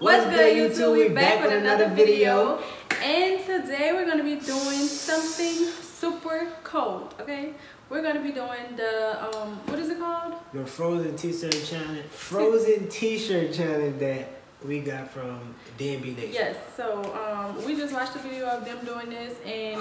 What's good, YouTube? We're back with another video. And today we're gonna be doing something super cold, okay? We're gonna be doing the, um, what is it called? The frozen t-shirt challenge. Frozen t-shirt challenge that we got from D&B Nation. Yes, so um, we just watched the video of them doing this and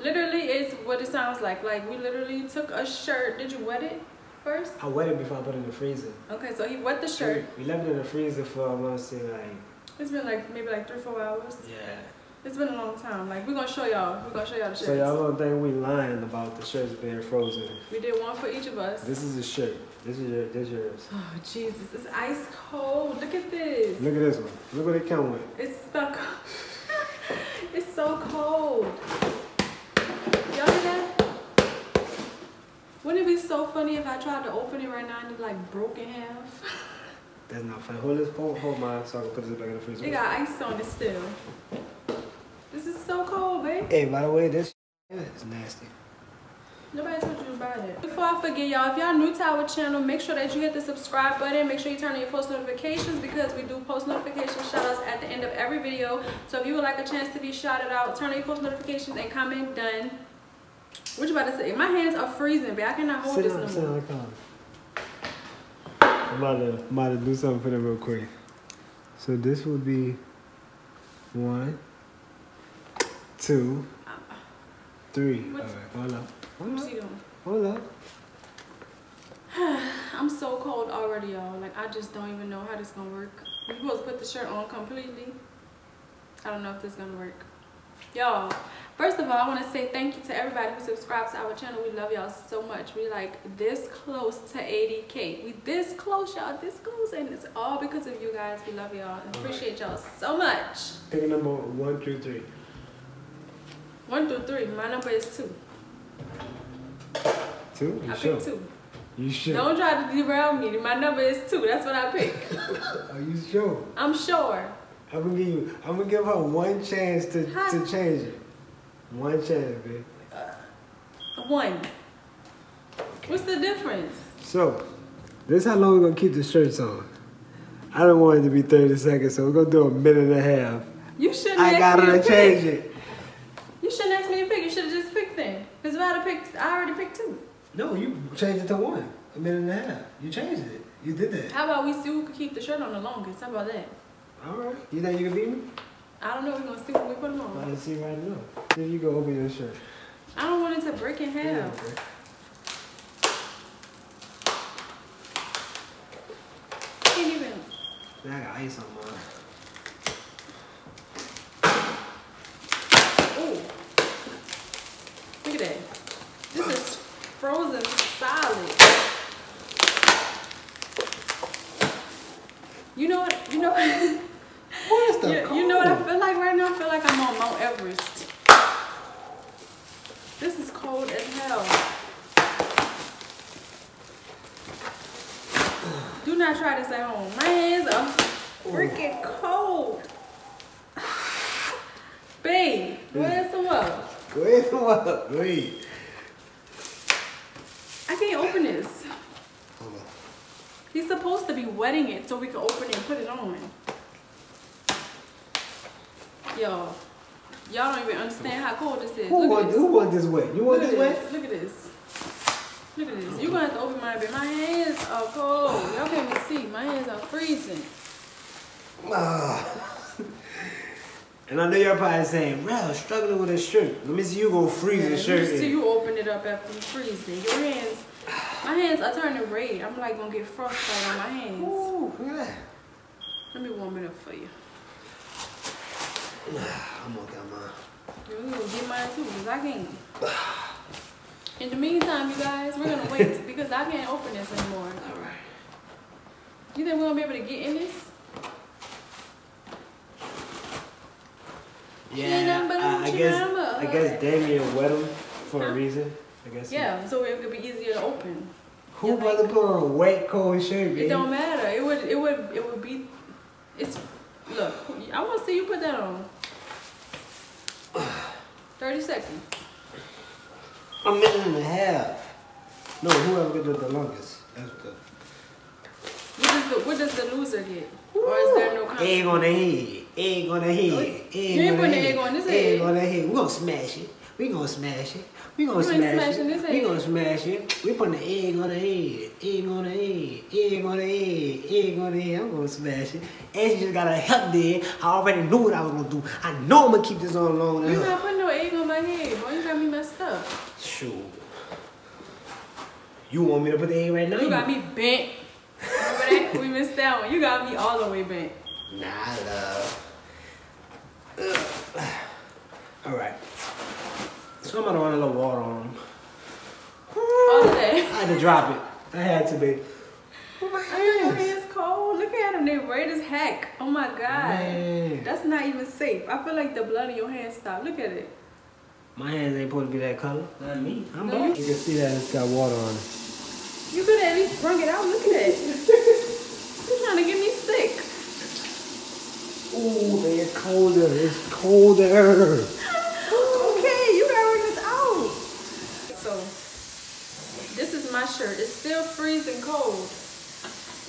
literally it's what it sounds like. Like we literally took a shirt. Did you wet it first? I wet it before I put it in the freezer. Okay, so he wet the shirt. We left it in the freezer for, I want to say, like... It's been like maybe like three, four hours. Yeah. It's been a long time. Like we're gonna show y'all. We're gonna show y'all the shirts. So y'all don't think we lying about the shirts being frozen. We did one for each of us. This is a shirt. This is your, this yours. Oh Jesus, it's ice cold. Look at this. Look at this one. Look what it come with. It's stuck. it's so cold. Y'all hear that? Wouldn't it be so funny if I tried to open it right now and it like broke in half? That's not funny. Hold this, hold, hold mine so I can put this back in the freezer. It got ice on it still. This is so cold, babe. Hey, by the way, this is nasty. Nobody told you about it. Before I forget, y'all, if y'all new to our channel, make sure that you hit the subscribe button. Make sure you turn on your post notifications because we do post notification shoutouts at the end of every video. So if you would like a chance to be shouted out, turn on your post notifications and comment done. What you about to say? My hands are freezing, but I cannot hold Sit this down, no sit more. down. I'm about to, I'm about to do something for them real quick. So this would be one, two, three. All What's- right, hold up. Hold up. Hold up. I'm so cold already, y'all. Like, I just don't even know how this gonna work. You supposed to put the shirt on completely. I don't know if this gonna work. Y'all, first of all, I want to say thank you to everybody who subscribes to our channel. We love y'all so much. We like this close to 80k. We this close, y'all. This close, and it's all because of you guys. We love y'all and appreciate y'all so much. Pick number one through three. One through three. My number is two. Two? You I sure? picked two. You sure? Don't try to derail me. My number is two. That's what I picked. Are you sure? I'm sure. I'm gonna give you. I'm gonna give her one chance to Huh? to change it. One chance, babe. Uh, one. What's the difference? So, this how long we're gonna keep the shirts on. I don't want it to be 30 seconds, so we're gonna do a minute and a half. You shouldn't I ask gotta me to change pick. it. You shouldn't ask me to pick. You should have just picked then. Because if I had picked, I already picked two. No, you changed it to one. A minute and a half. You changed it. You did that. How about we see who could keep the shirt on the longest? How about that? All right. You think you can beat me? I don't know. We're going to see when we put them on. let's see right now. If you go open your shirt. I don't want it to break in half. okay. can't even. I got ice on mine. Ooh. Look at that. This is frozen solid. You know what? You know what? What is the You, you know what I feel like right now? I feel like I'm on Mount Everest. This is cold as hell. Do not try this at home. My hands are freaking cold. Babe, where's some up? Go ahead, come up. Go ahead. I can't open this. He's supposed to be wetting it so we can open it and put it on. Yo, y'all don't even understand how cold this is. Who Look want, at who this. want this wet? You want this this. Look at this. Look at this. You're gonna have to open mine, but my hands are cold. Y'all can't even see. My hands are freezing. Ah. And I know y'all probably saying, bro, struggling with a shirt. Let me see you go freeze Yeah, the shirt. see in." you open it up after you freeze it. Your hands, my hands are turning red. I'm like gonna get frostbite on my hands. Ooh, look at that. Let me warm it up for you. I'm gonna get mine. You're gonna get mine too, because I can't. In the meantime, you guys, we're gonna wait because I can't open this anymore. All right. You think we're gonna be able to get in this? Yeah, I, I guess. I guess Damien wet them for Huh? a reason. I guess. Yeah, so it could be easier to open. Who Yeah, about to put on a wet cold shirt, It don't matter. It would. It would. It would be. It's. Look, I want to see you put that on. Thirty seconds. A minute and a half. No, whoever it the longest. That's the. Just does the what does the loser get? Or is there no consequence? Egg on the head. Egg on the head. Egg You ain't on the putting the head. egg on this Egg head. on the head. We gonna smash it. We gonna smash it. We gonna You smash this it. We gonna smash it. We putting the egg on the head. Egg on the head. Egg on the head. Egg on the head. I'm gonna smash it. And she just gotta help there. I already knew what I was gonna do. I know I'm gonna keep this on long. You're not putting no egg on my head, boy. You got me messed up. Sure. You want me to put the egg right now? You got me bent. Remember that? We missed that one. You got me all the way bent. Nah, love. Ugh. All right. So I'm gonna run a little water on them. All I had to drop it. I had to be. Oh my I know your hands. hands cold. Look at him. They red as heck. Oh my god. Man. That's not even safe. I feel like the blood in your hands stopped. Look at it. My hands ain't supposed to be that color. Not me. I'm No, you- can see that it's got water on it. You could at least bring it out. Look at it. You're trying to get me sick. Oh, it's colder. It's colder. Okay, you gotta bring this out. So, this is my shirt. It's still freezing cold.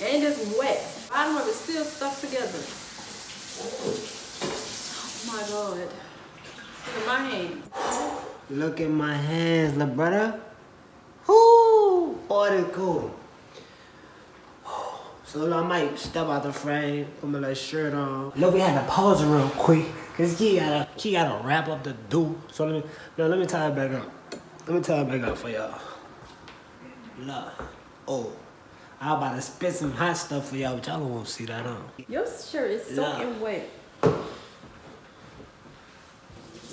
And it's wet. Bottom of it still stuck together. Oh my god. Look at my hand. Look at my hands, little brother. Ooh, boy, that's cool. So I might step out the frame, put my little shirt on. Look, we had to pause real quick, cause he gotta, he gotta wrap up the do. So let me, no, let me tie it back up. Let me tie it back up for y'all. Look, oh, I about to spit some hot stuff for y'all, but y'all don't want to see that, huh? Your shirt is soaking wet. You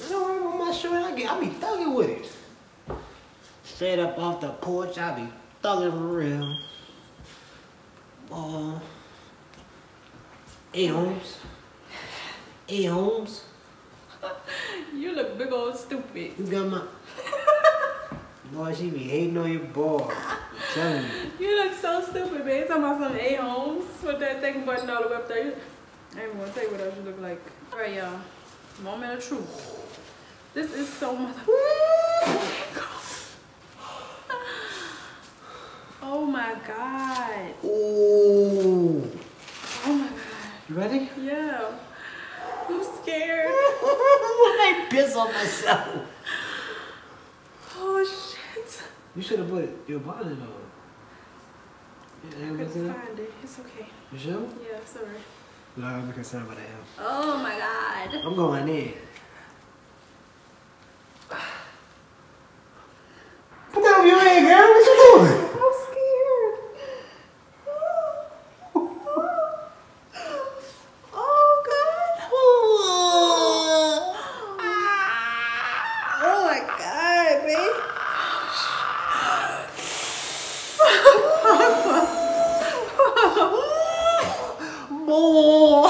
know, right on my shirt, I get, I be thugging with it. Straight up off the porch, I be thugging for real. Uh, A Holmes. A Holmes. You look big old stupid. You got my. Boy, she be hating on your boy. You. Look so stupid, man. Talking about some A homes with that thing button all the way up there. I ain't even gonna tell you what else you look like. All right, y'all. Moment of truth. This is so mother. Oh my god. Ooh. Oh my god. You ready? Yeah. I'm scared. I piss on myself. Oh shit. You should have put your bonnet on. You I ain't couldn't find it. It's okay. You sure? Yeah, sorry. No, I'm concerned about that. Oh my god. I'm going in. Put that on your head, girl. What you doing? I'm scared. Oh god. Oh my god, babe. Boy.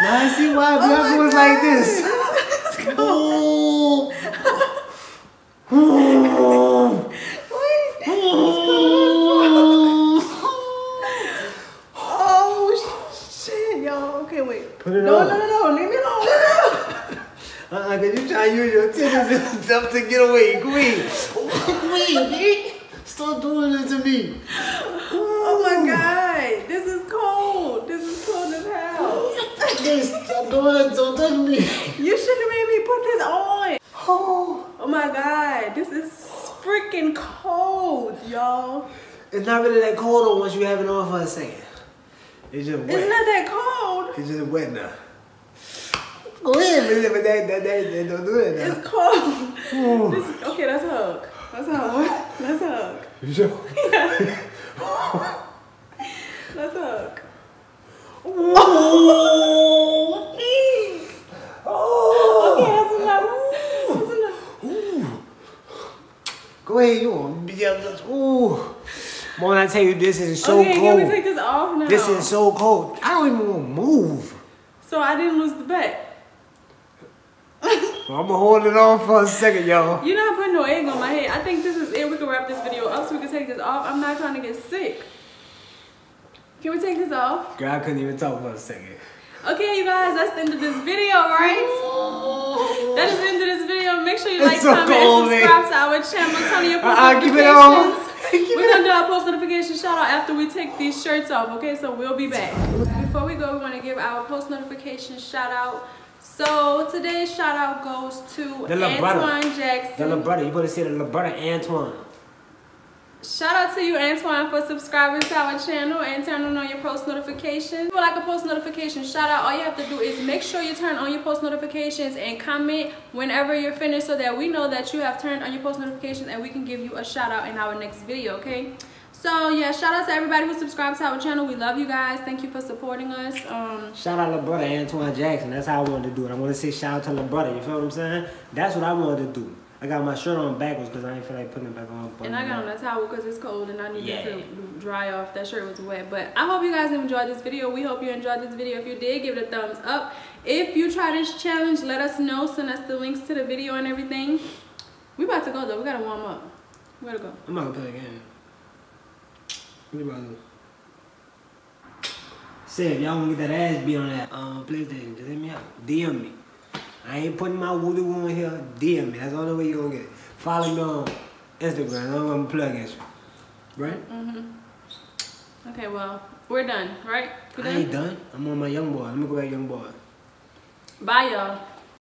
Now I see why black oh my was like this. Boy. Oh. oh shit, y'all. Okay, wait. Put it no, on. no, no, no. Leave me alone. Leave me alone. Uh-uh, cause you trying to use your tendons and stuff to get away. Queen. Queen. Stop doing it to me. Doing it. Don't touch me. You should have made me put this on. Oh. Oh my god. This is freaking cold, y'all. It's not really that cold on once you have it on for a second. It's just wet. It's not that cold. It's just wet now. Go ahead, but that, that, that, that, don't do it now. It's cold. This okay, let's hug. Let's hug. Let's hug. You sure? Let's hug. Oh. Okay, that's enough. That's enough. Go ahead, you want to be able to. Ooh. When I tell you this is so okay, cold. can we take this off now? This is so cold. I don't even want to move. So I didn't lose the bet. I'm gonna hold it on for a second, y'all. You're not putting no egg on my head. I think this is it. We can wrap this video up so we can take this off. I'm not trying to get sick. Can we take this off? Girl, I couldn't even talk for a second. Okay, you guys, that's the end of this video, right? That is the end of this video. Make sure you like, so comment, cold, and man. subscribe to our channel. Tell me your notifications. Our post notification shout out after we take these shirts off, okay? So we'll be back. Before we go, we wanna give our post notification shout out. So today's shout out goes to The. Antoine Jackson. The brother, you better say the brother Antoine. Shout out to you, Antoine, for subscribing to our channel and turning on your post notifications. If you like a post notification shout out, all you have to do is make sure you turn on your post notifications and comment whenever you're finished so that we know that you have turned on your post notifications and we can give you a shout out in our next video, okay? So yeah, shout out to everybody who subscribed to our channel. We love you guys. Thank you for supporting us. Um, Shout out to brother Antoine Jackson. That's how I wanted to do it. I want to say shout out to the brother. You feel what I'm saying? That's what I wanted to do. I got my shirt on backwards because I ain't feel like putting it back on. and I got on a towel because it's cold and I need Yeah. to dry off. That shirt was wet. But I hope you guys enjoyed this video. We hope you enjoyed this video. If you did, give it a thumbs up. If you try this challenge, let us know. Send us the links to the video and everything. We about to go though. We gotta warm up. We gotta go. I'm not gonna play the game. What you about to? Say if y'all wanna get that ass beat on that um, PlayStation, just hit me up. DM me. I ain't putting my woolly one here. DM me. That's the only way you're gonna get it. Follow me on Instagram. I'm gonna plug at you. Right? Mm-hmm. Okay, well, we're done, right? We I ain't done. I'm on my young boy. Let me go back young boy. Bye, y'all.